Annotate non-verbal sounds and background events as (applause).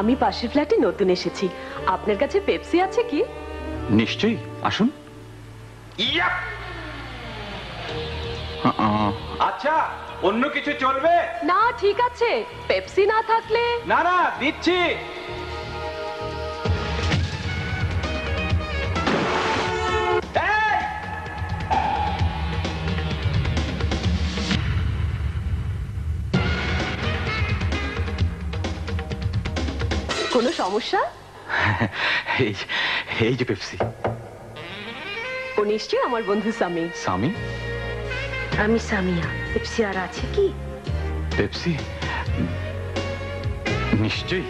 আমি পাশের ফ্ল্যাটে নতুন এসেছি। আপনার কাছে পেপসি আছে কি? নিশ্চয়ই আসুন। ইয়াপ! আচ্ছা অন্য কিছু চলবে? না ঠিক আছে। পেপসি না থাকলে না না দিচ্ছি। কোনো সমস্যা? (laughs) এই এই যে পেপসি। ও নিশ্চয়ই আমার বন্ধু সামি সামি আমি সামিয়া পেপসি আর আছে কি? পেপসি? নিশ্চয়ই।